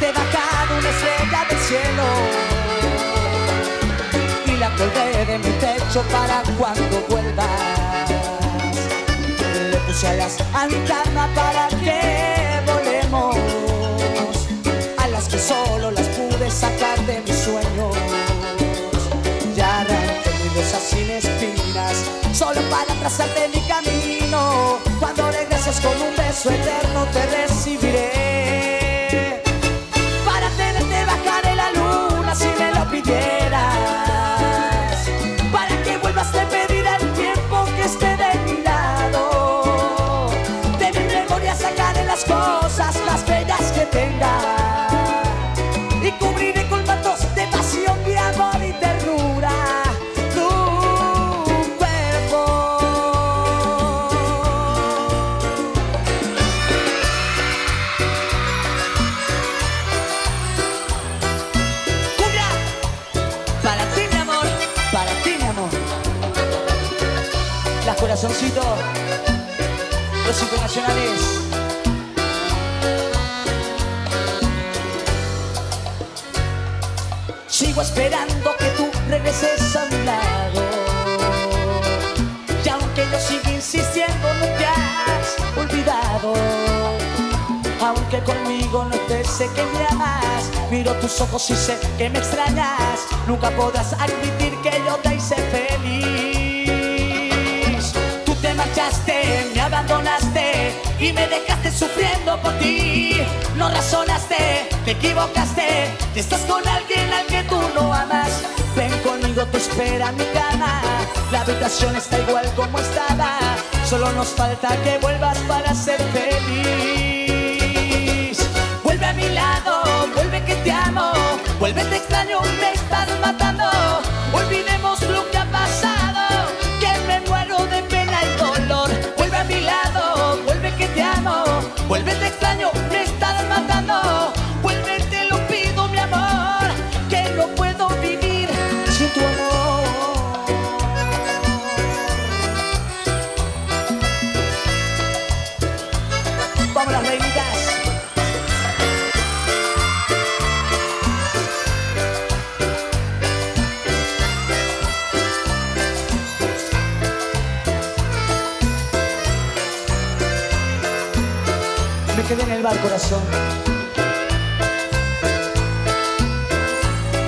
te he bajado una estrella del cielo y la colgué de mi techo para cuando vuelvas. Le puse alas a mi cama para que volemos, alas que solo las pude sacar de mis sueños. Ya arranqué mi rosa sin espinas, solo para trazarte mi camino. Cuando regreses con un beso eterno te recibiré. Y cubriré con mantos de pasión, de amor y ternura. Tu cuerpo. Cumbia, para ti mi amor, para ti mi amor. Las corazoncitos, los internacionales. Esperando que tú regreses a mi lado. Y aunque yo siga insistiendo, no te has olvidado. Aunque conmigo no te sé que me amas, miro tus ojos y sé que me extrañas. Nunca podrás admitir que yo te hice feliz. Tú te marchaste, me abandonaste y me dejaste sufriendo por ti. No razonaste, te equivocaste, y estás con alguien al que tú no amas. Ven conmigo, te espera mi cama. La habitación está igual como estaba. Solo nos falta que vuelvas para ser feliz. Vuelve a mi lado, vuelve que te amo. Vuelve, te extraño, me El bar, corazón.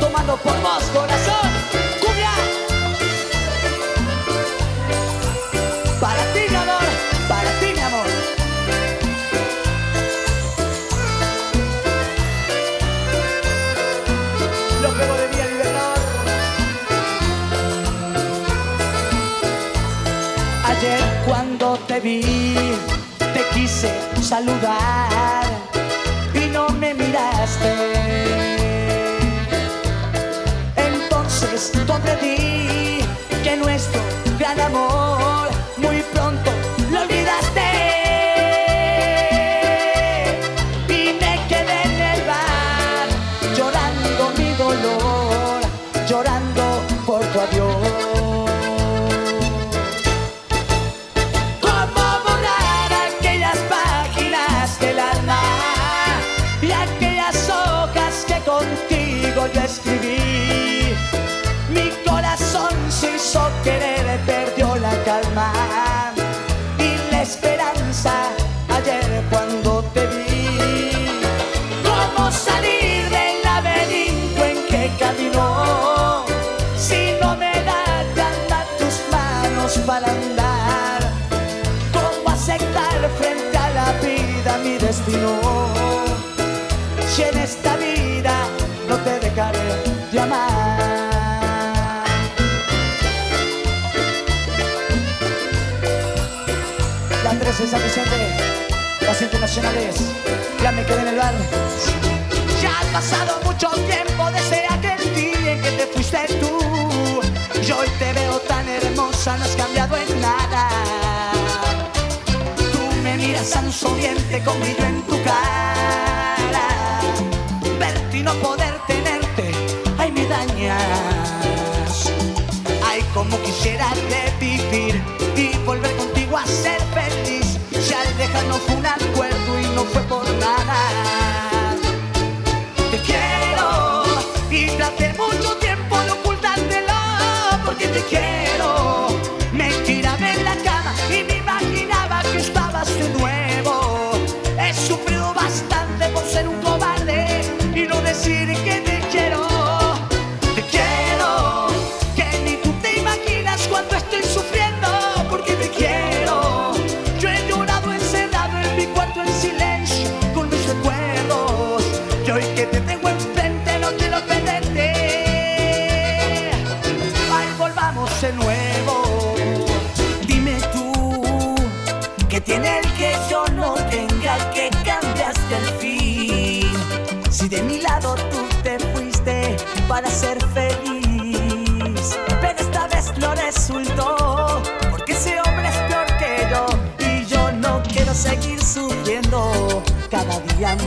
Tomando por vos, corazón. ¡Cumbia! Para ti, mi amor. Para ti, mi amor. Los pego de Vía Libertador. Ayer cuando te vi, te quise saludar amor muy pronto lo olvidaste. Y me quedé en el bar llorando mi dolor, llorando por tu adiós. ¿Cómo borrar Si en esta vida no te dejaré de amar. La Andrés de San Vicente, las internacionales, ya me quedé en el bar. Ya ha pasado mucho tiempo desde aquel día en que te fuiste tú. Y hoy te veo tan hermosa, no has cambiado en nada. Tú me miras tan sonriente con brillo en tu cara. Y no poder tenerte, ay me dañas. Ay, como quisiera revivir y volver contigo a ser feliz. Si al dejarnos fue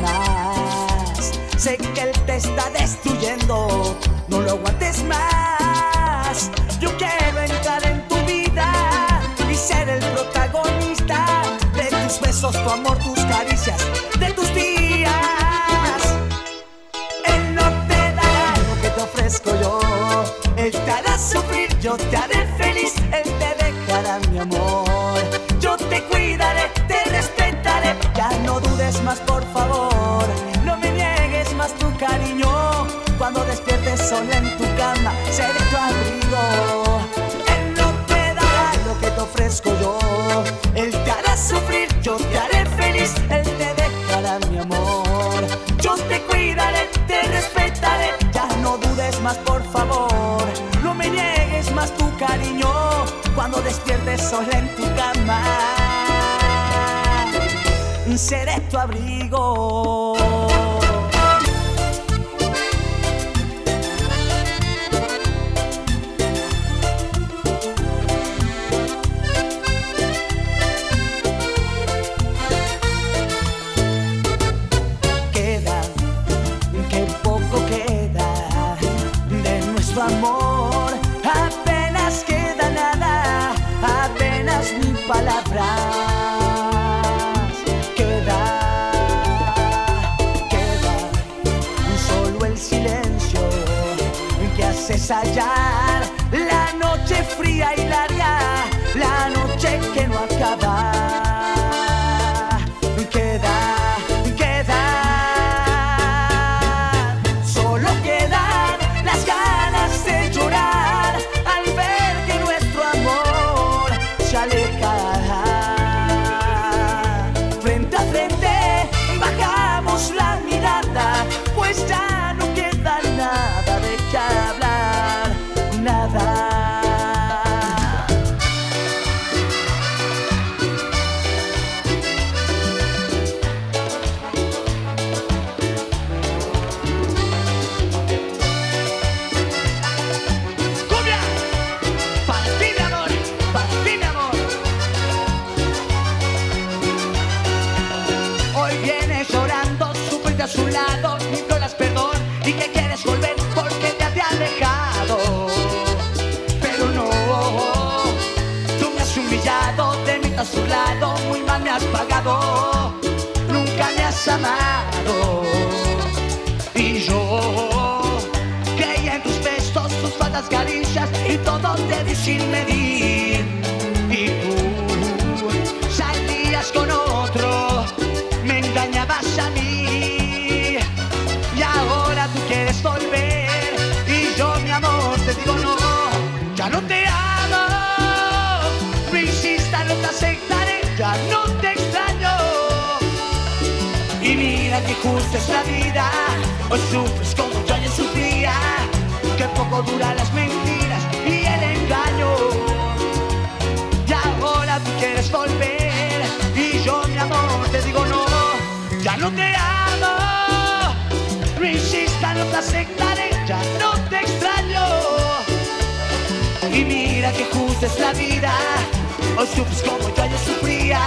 más. Sé que él te está destruyendo, no lo aguantes más. Yo quiero entrar en tu vida y ser el protagonista de tus besos, tu amor, sola en tu cama, seré tu abrigo. Él no te dará lo que te ofrezco yo, él te hará sufrir, yo te haré feliz, él te dejará mi amor. Yo te cuidaré, te respetaré, ya no dudes más por favor, no me niegues más tu cariño cuando despiertes sola en tu cama. Seré tu abrigo. La noche fría y larga, la noche que no acaba. Me has burlado, muy mal me has pagado, nunca me has amado. Y yo creía en tus besos, tus faltas caricias y todo te di justo es la vida, hoy sufres como yo ayer sufría, que poco duran las mentiras y el engaño. Y ahora tú quieres volver. Y yo mi amor te digo no, ya no te amo. No insistas, no te aceptaré, ya no te extraño. Y mira que justa es la vida, hoy sufres como yo ayer sufría,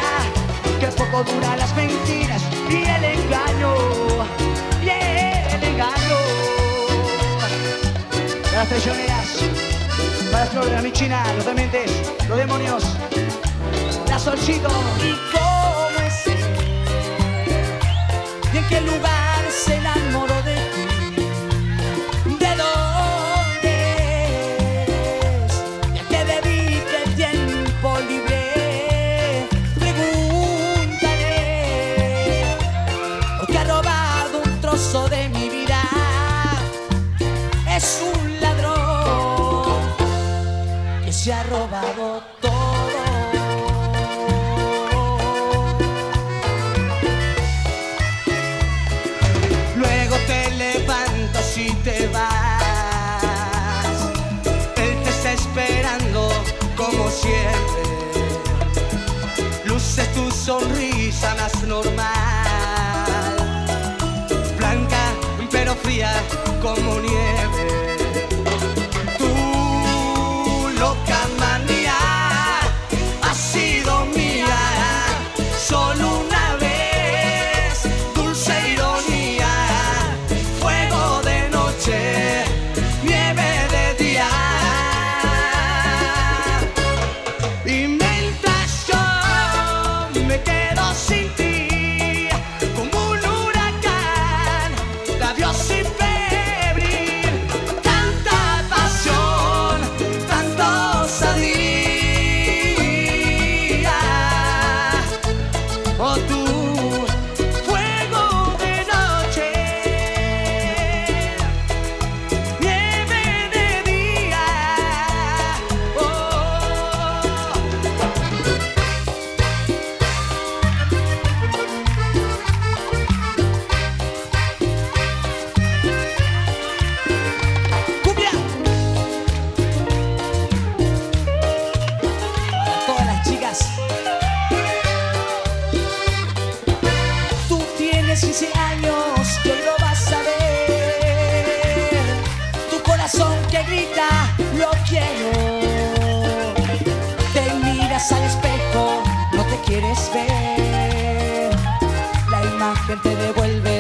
que poco duran las mentiras y el engaño, y el engaño. Las traicioneras, para las flores, la michina, los dementes, los demonios, la solcito. ¿Y cómo es él? ¿Y en qué lugar se enamoró sonrisa más normal. Blanca pero fría como nieve. Imagen te devuelve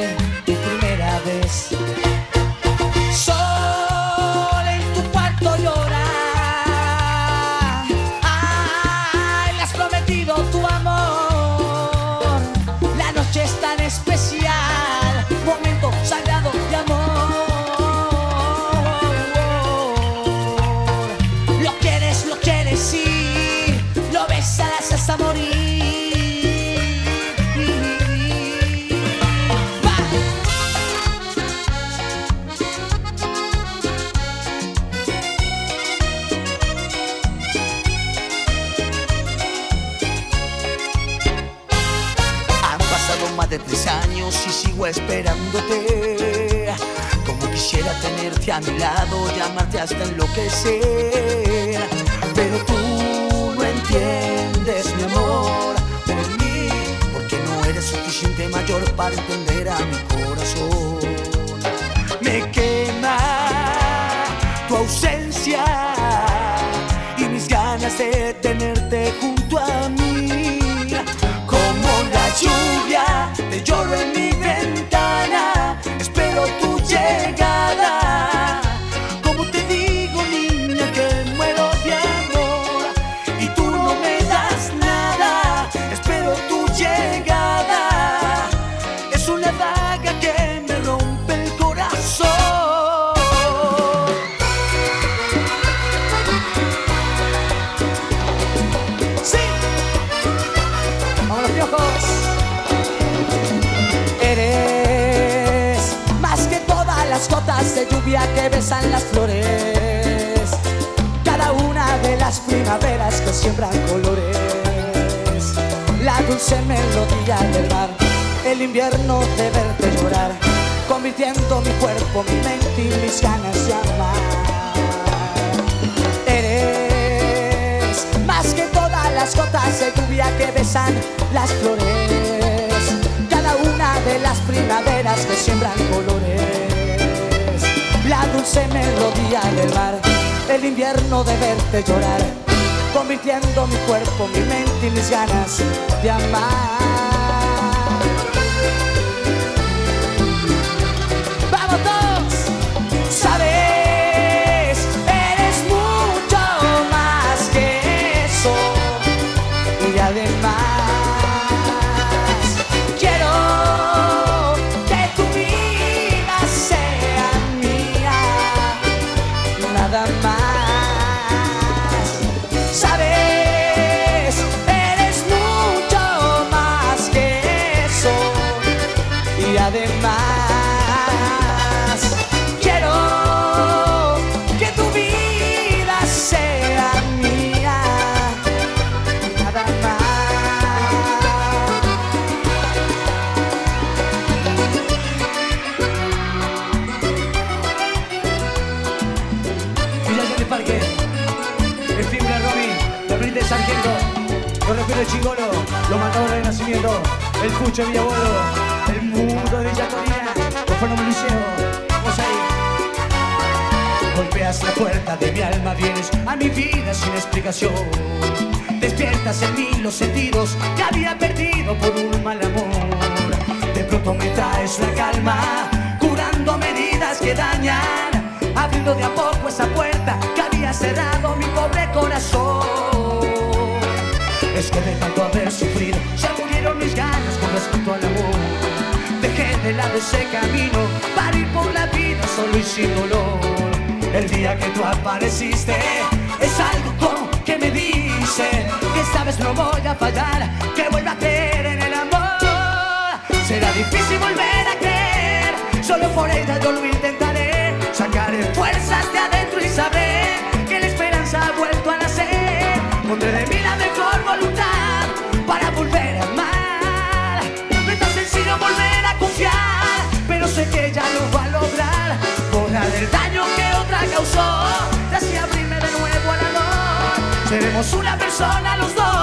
Como quisiera tenerte a mi lado, llamarte hasta enloquecer. Pero tú no entiendes mi amor por mí, porque no eres suficiente mayor para entender a mi corazón. Besan las flores. Cada una de las primaveras que siembran colores. La dulce melodía del mar. El invierno de verte llorar. Convirtiendo mi cuerpo, mi mente y mis ganas de amar. Eres más que todas las gotas de lluvia que besan las flores. Cada una de las primaveras que siembran colores. La dulce melodía del mar. El invierno de verte llorar. Convirtiendo mi cuerpo, mi mente y mis ganas de amar. Colo, los matadores de nacimiento, el Cucho, mi abuelo, el mundo de Villa Corina, los fenómenos vamos ahí. Golpeas la puerta de mi alma, vienes a mi vida sin explicación. Despiertas en mí los sentidos que había perdido por un mal amor. De pronto me traes la calma, curando medidas que dañan, abriendo de a poco esa puerta que había cerrado mi pobre corazón. Que de tanto haber sufrido se murieron mis ganas con respecto al amor. Dejé de lado ese camino para ir por la vida solo y sin dolor. El día que tú apareciste es algo como que me dice que esta vez no voy a fallar, que vuelva a creer en el amor. Será difícil volver a creer, solo por ella yo lo intentaré. Sacaré fuerzas de adentro y sabré que la esperanza ha vuelto a nacer. Pondré de mí la mejor voluntad para volver a amar. No es tan sencillo volver a confiar, pero sé que ella lo va a lograr. Borrar el daño que otra causó, y así abrirme de nuevo al amor. Seremos una persona los dos,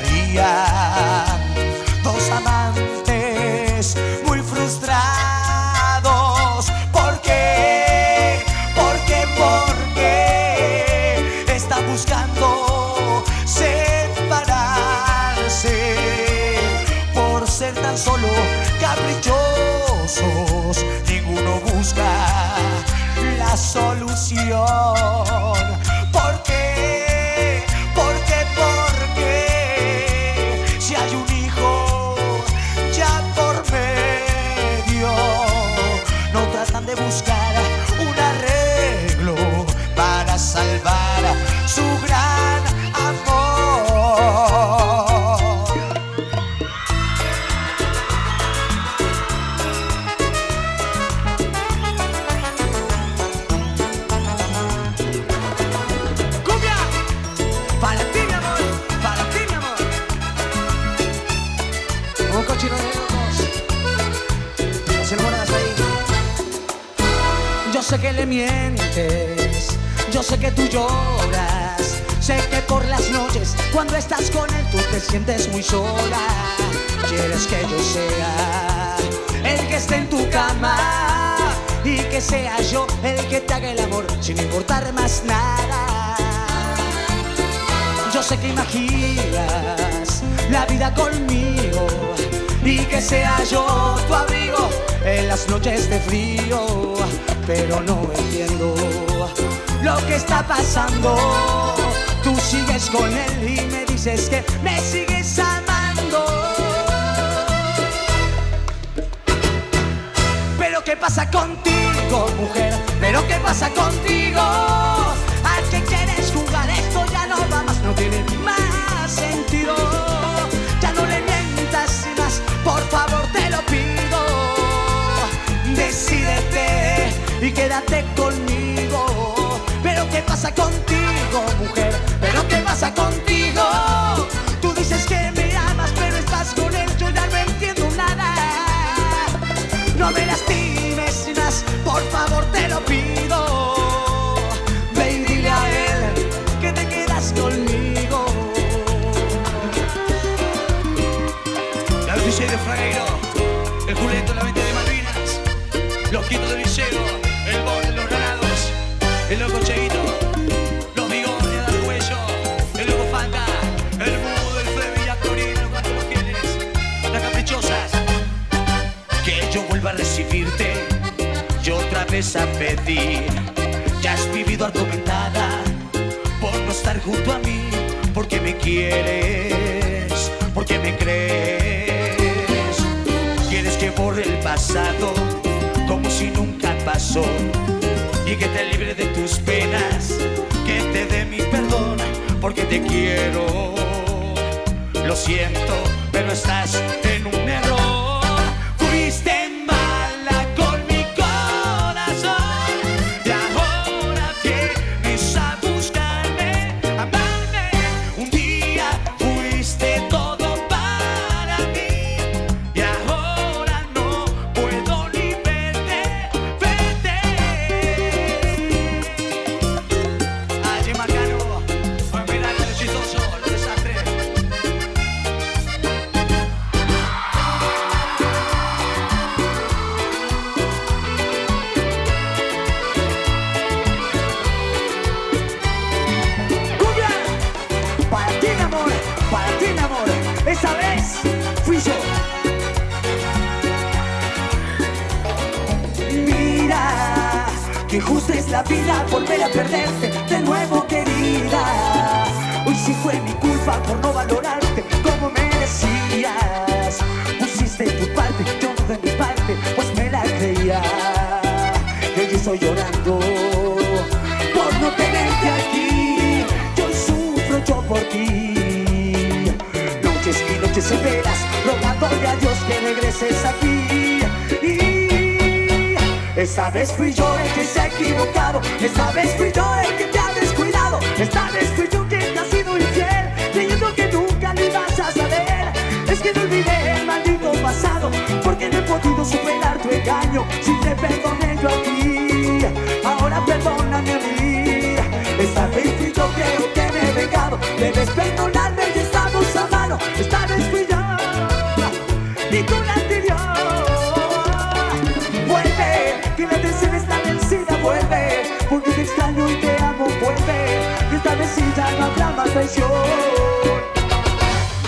Maria. Imaginas la vida conmigo y que sea yo tu abrigo en las noches de frío, pero no entiendo lo que está pasando. Tú sigues con él y me dices que me sigues amando. Pero qué pasa contigo, mujer, pero qué pasa contigo. Y quédate conmigo. Pero qué pasa contigo, mujer, pero qué pasa contigo. a pedir. Ya has vivido argumentada por no estar junto a mí, porque me quieres, porque me crees. Quieres que borre el pasado como si nunca pasó y que te libre de tus penas, que te dé mi perdón, porque te quiero. Lo siento, pero estás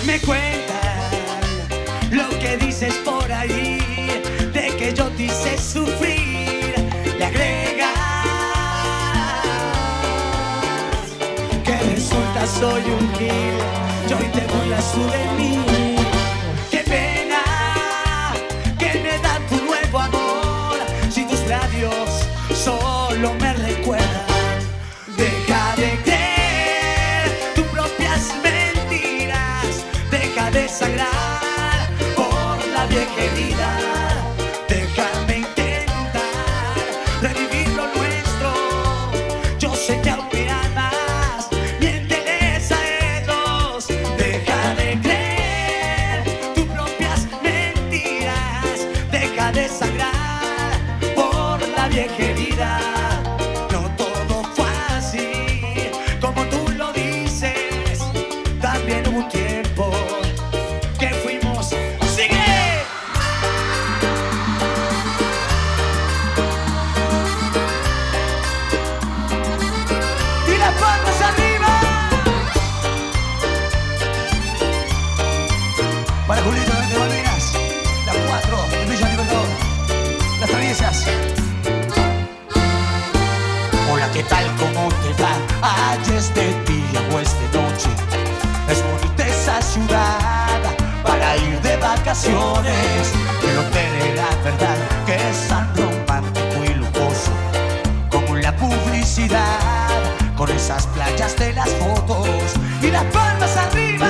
Me cuentan lo que dices por ahí, de que yo te hice sufrir. Le agregas que resulta soy un gil, yo hoy te burlas tú de mí. vacaciones. Quiero tener verdad que es tan romántico y lujoso como la publicidad. Con esas playas de las fotos y las palmas arriba.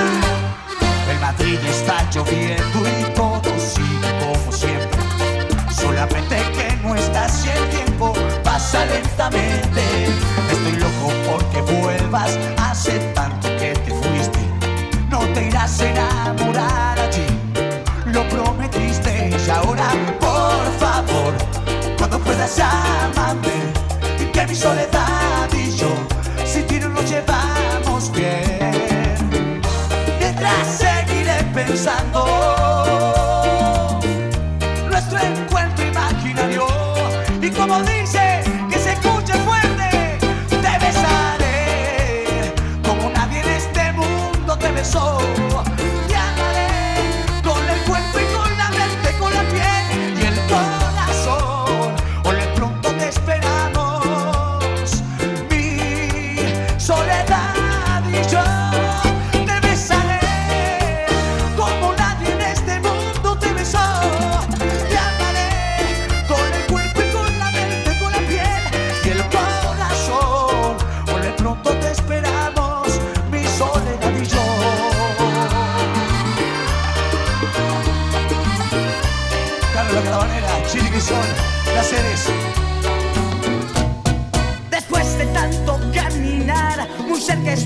El Madrid está lloviendo y todo sigue como siempre. Solamente que no estás y el tiempo pasa lentamente. Estoy loco porque vuelvas a aceptar. hicisteis ahora, por favor, cuando puedas llámame, que mi soledad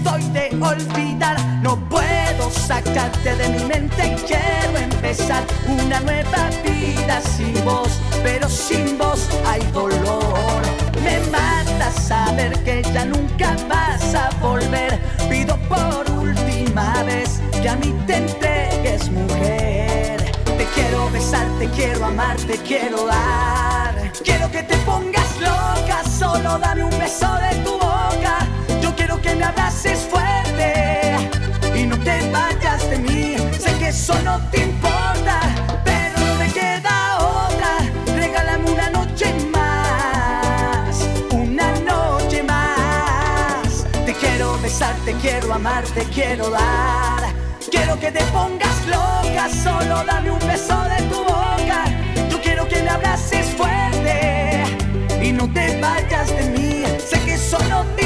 estoy de olvidar. No puedo sacarte de mi mente. Quiero empezar una nueva vida sin vos, pero sin vos hay dolor. Me mata saber que ya nunca vas a volver. Pido por última vez que a mí te entregues, mujer. Te quiero besar, te quiero amar, te quiero dar. Quiero que te pongas loca, solo dame un beso de tu boca. Quiero que me abraces fuerte y no te vayas de mí. Sé que eso no te importa, pero no me queda otra. Regálame una noche más, una noche más. Te quiero besar, te quiero amar, te quiero dar. Quiero que te pongas loca, solo dame un beso de tu boca. Yo quiero que me abraces fuerte y no te vayas de mí. Sé que eso te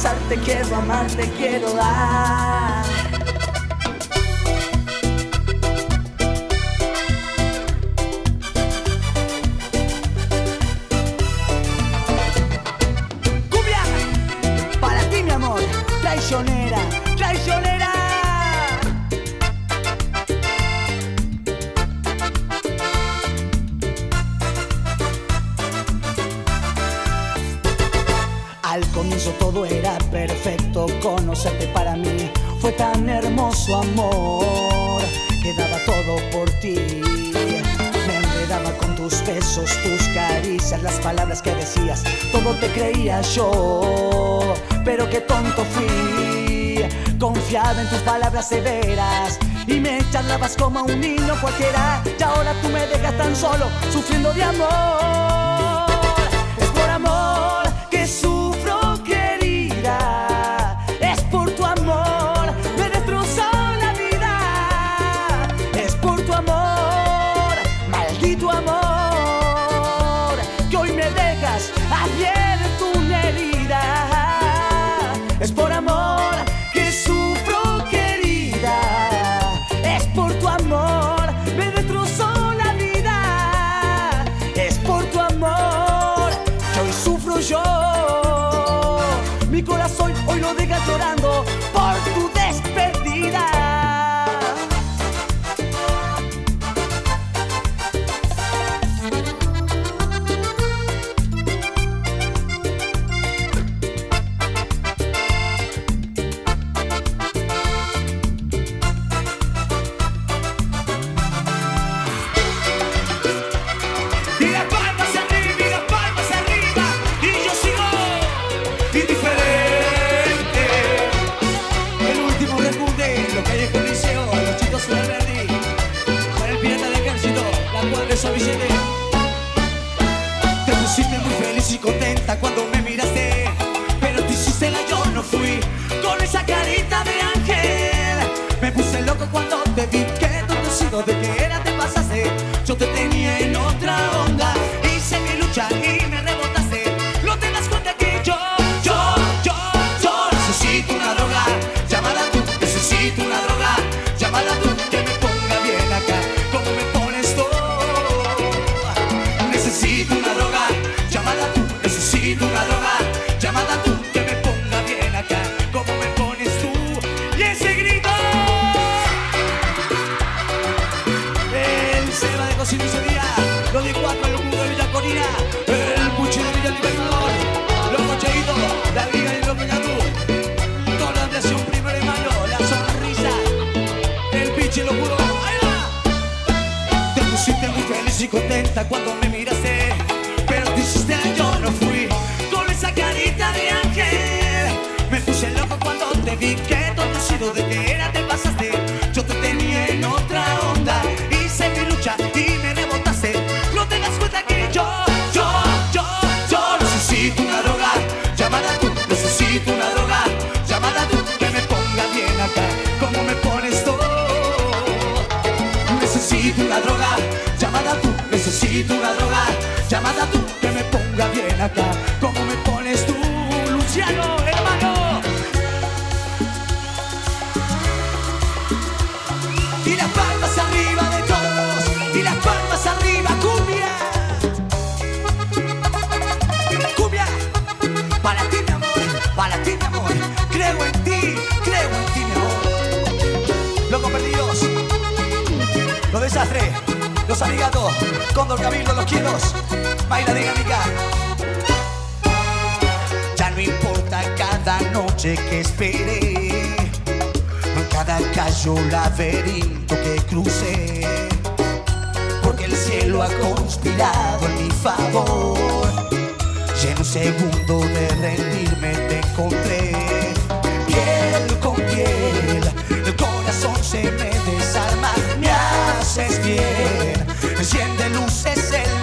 quiero besar, te quiero amar, te quiero dar. Te creía yo, pero qué tonto fui. Confiaba en tus palabras severas y me charlabas como a un niño cualquiera. Y ahora tú me dejas tan solo, sufriendo de amor. Vi que todo sido de que era te pasaste. Yo te tenía en otra onda, hice mi lucha y me rebotaste. No te das cuenta que yo, yo, yo, yo necesito una droga. Llamada tú, necesito una droga. Llamada tú que me ponga bien acá, como me pones tú. Necesito una droga. Llamada tú, necesito una droga. Llamada tú que me ponga bien acá, los arigatos, Condor Camilo, los quilos, baila dinámica. Ya no importa cada noche que esperé, en cada callo laberinto que crucé, porque el cielo ha conspirado en mi favor. Y en un segundo de rendirme te encontré, piel con piel, el corazón se me desarma, me haces bien ese es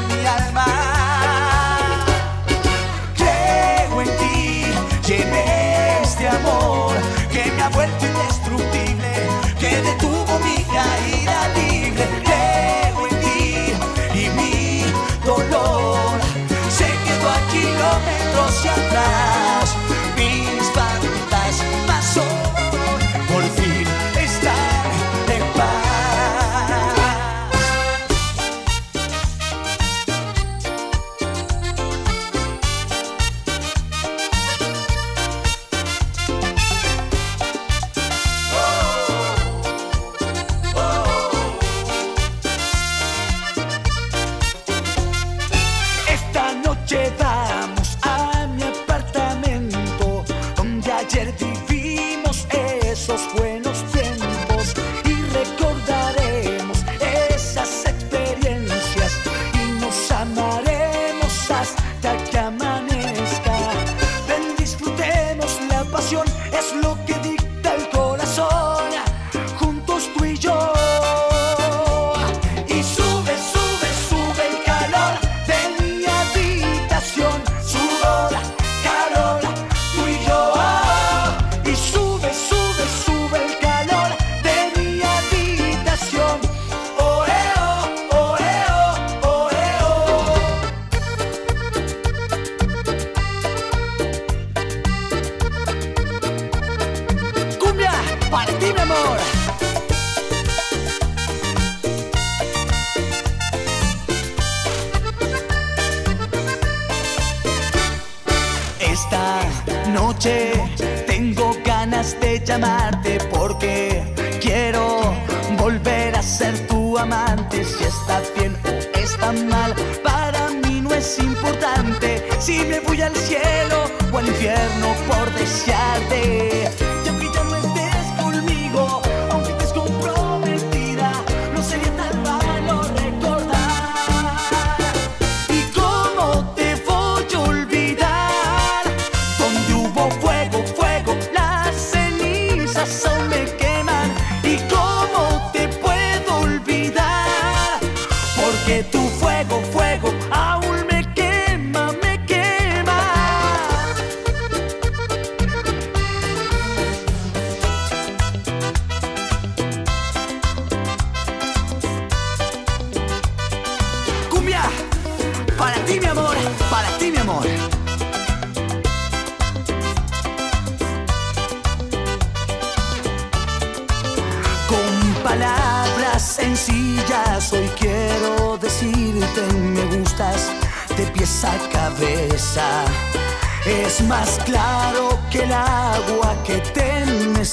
Esta noche tengo ganas de llamarte porque quiero volver a ser tu amante. Si está bien o está mal, para mí no es importante si me voy al cielo o al infierno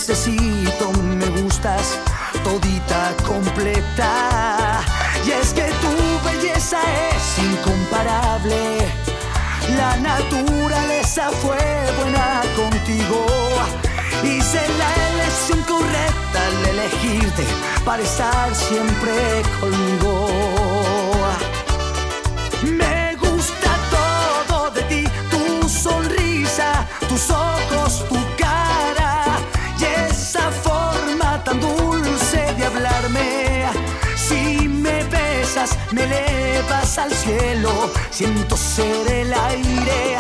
necesito, me gustas todita completa. Y es que tu belleza es incomparable. La naturaleza fue buena contigo. Hice la elección correcta al elegirte para estar siempre conmigo. Me gusta todo de ti, tu sonrisa, tus ojos, tu me elevas al cielo, siento ser el aire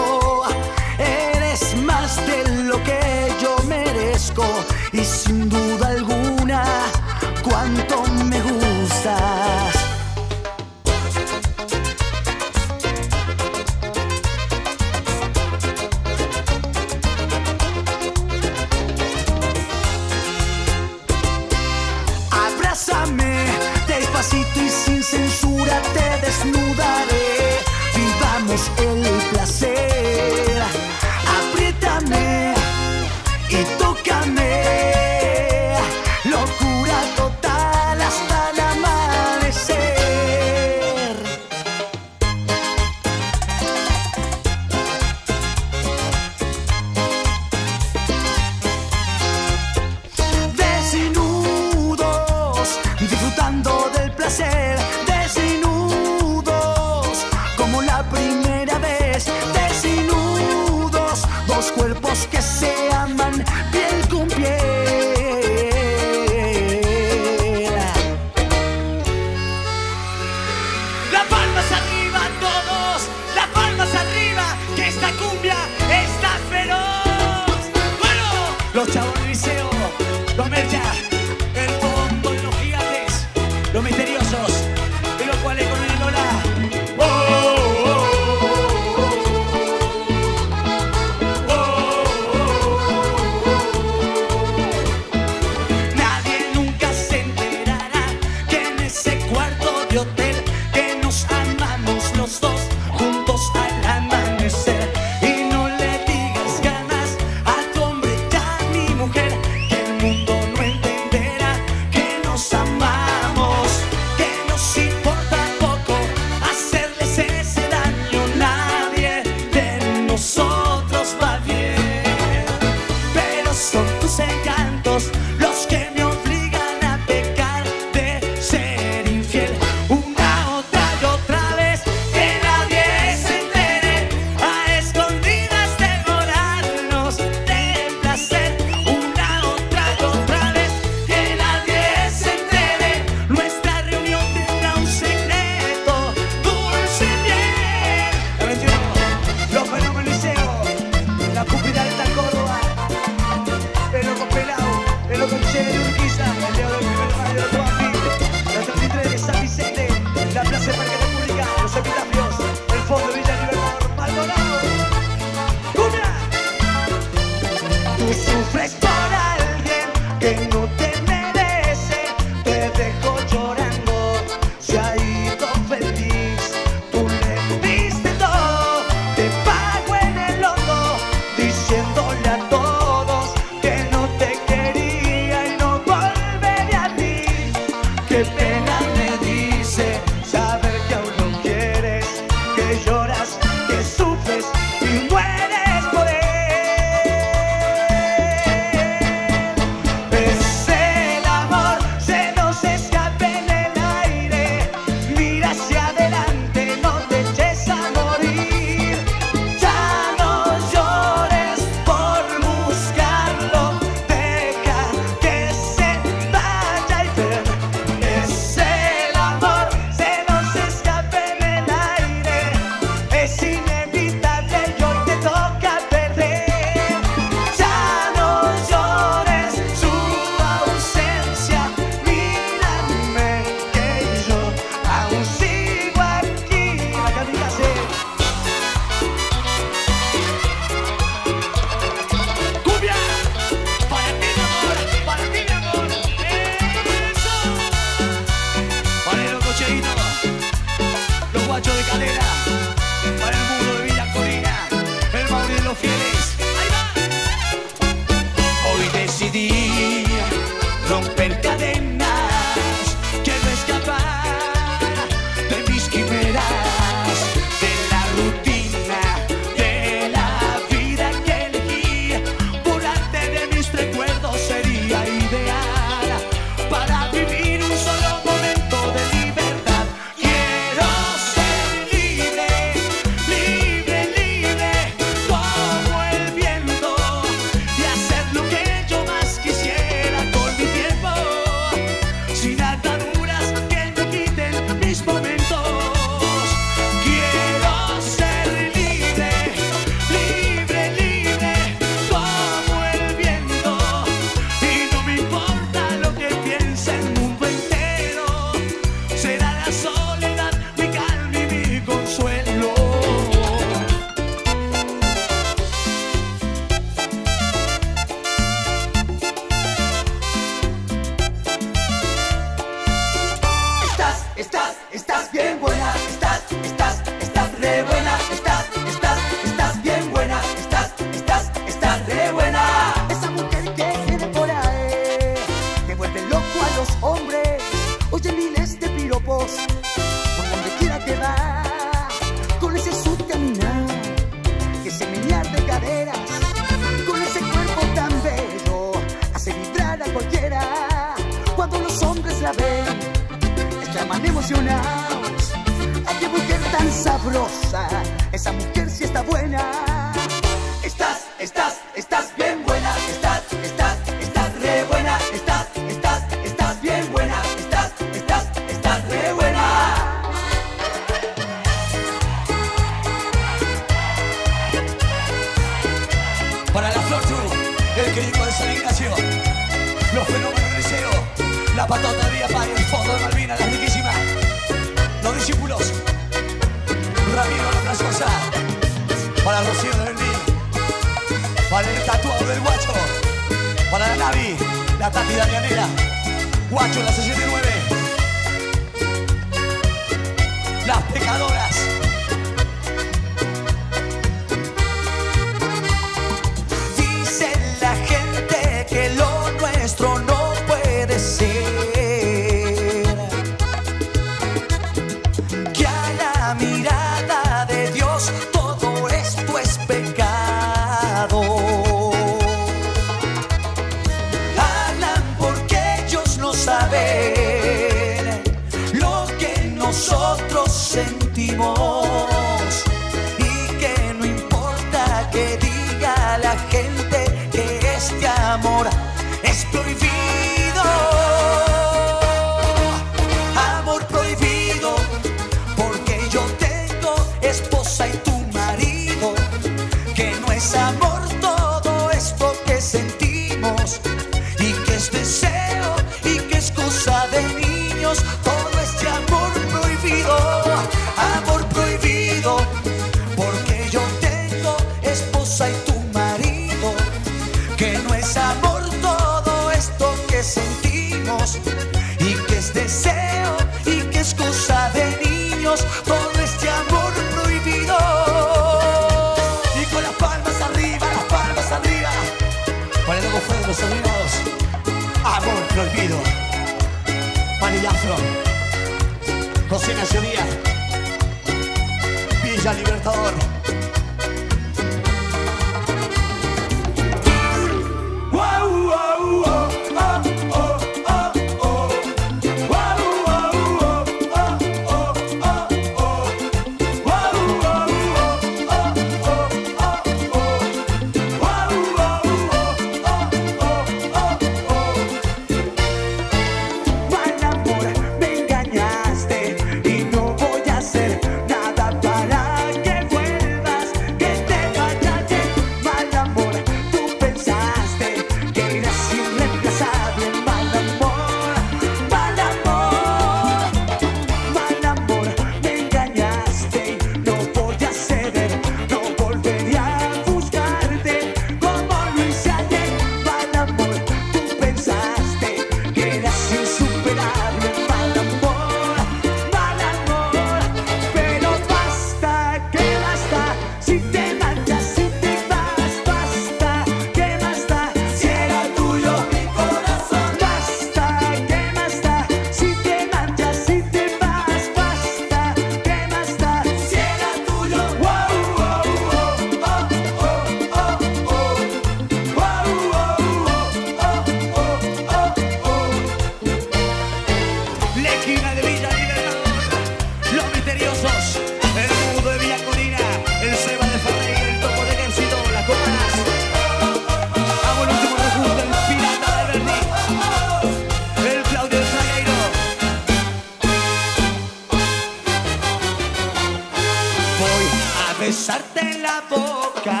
besarte la boca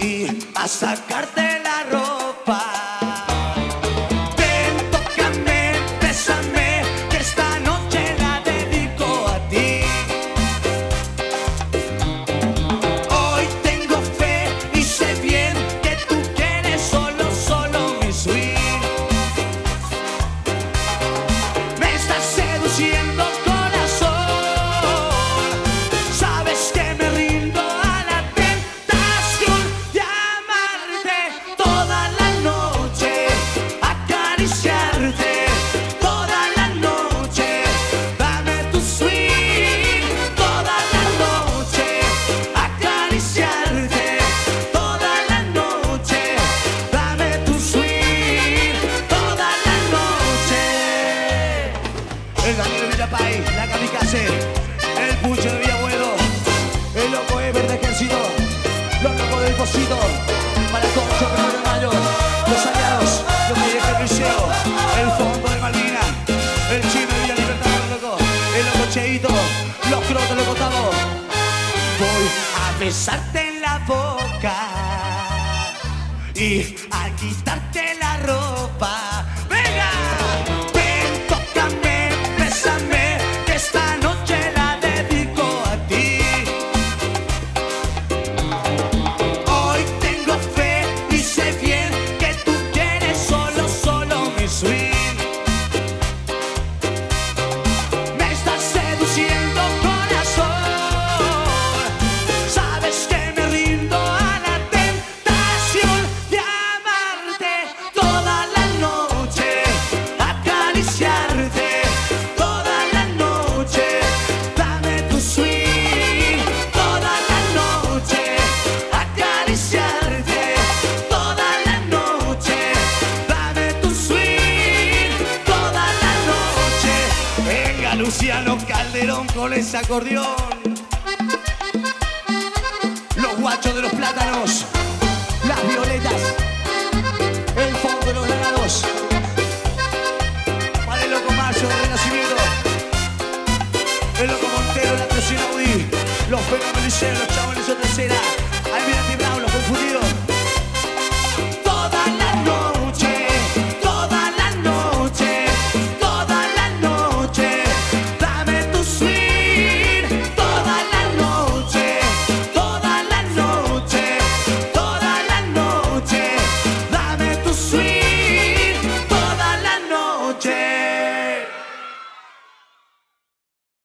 y a sacarte